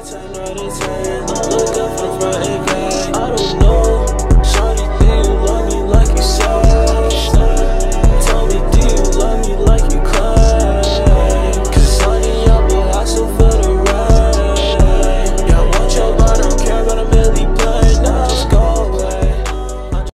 10 out of 10.